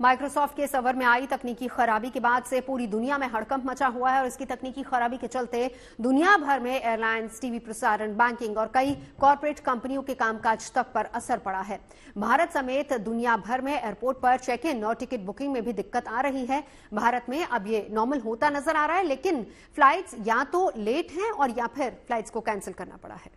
Microsoft के server में आई तकनीकी खराबी के बाद से पूरी दुनिया में हड़कंप मचा हुआ है और इसकी तकनीकी खराबी के चलते दुनिया भर में एयरलाइंस, टीवी प्रसारण, बैंकिंग और कई कॉरपोरेट कंपनियों के कामकाज तक पर असर पड़ा है। भारत समेत दुनिया भर में एयरपोर्ट पर चेक इन और टिकट बुकिंग में भी दिक्कत आ रही है। भारत में अब ये नॉर्मल होता नज़र आ रहा है, लेकिन फ्लाइट्स या तो लेट हैं और या फिर फ्लाइट्स को कैंसिल करना पड़ा है।